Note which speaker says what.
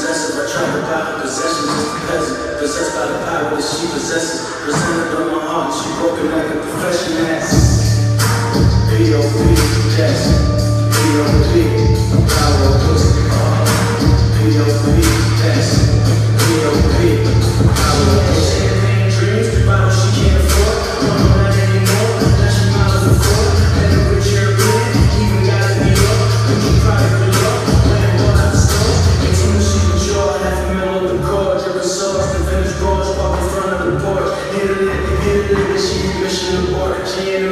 Speaker 1: possessive. I try to buy her possessions just because possessed by the power that she possesses. Presented on my heart, she broken like a profession ass. P.O.P. Yes. P.O.P. Power of pussy. P.O.P. Yes. P.O.P. Power of pussy. Dreams, the bottle she can't afford. Don't that anymore. That she. And a rich European, even got a New Krishna or